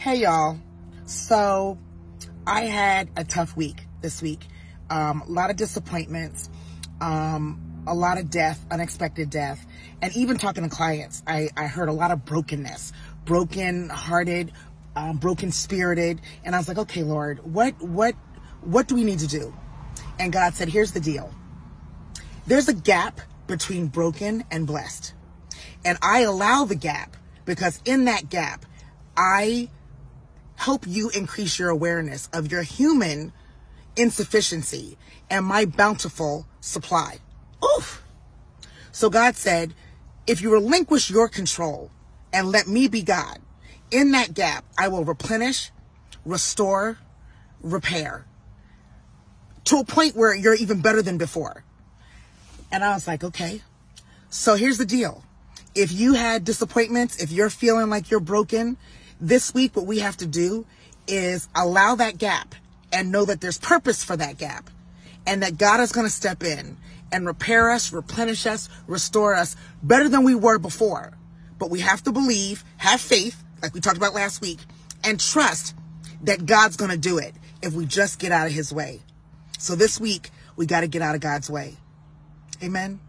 Hey y'all. So I had a tough week this week. Um, a lot of disappointments, um, a lot of death, unexpected death, and even talking to clients, I, I heard a lot of brokenness, broken hearted, um, broken spirited, and I was like, okay, Lord, what what what do we need to do? And God said, here's the deal. There's a gap between broken and blessed, and I allow the gap because in that gap, I help you increase your awareness of your human insufficiency and my bountiful supply. Oof. So God said, if you relinquish your control and let me be God, in that gap, I will replenish, restore, repair to a point where you're even better than before. And I was like, okay. So here's the deal. If you had disappointments, if you're feeling like you're broken, this week, what we have to do is allow that gap and know that there's purpose for that gap and that God is going to step in and repair us, replenish us, restore us better than we were before. But we have to believe, have faith, like we talked about last week, and trust that God's going to do it if we just get out of his way. So this week, we got to get out of God's way. Amen.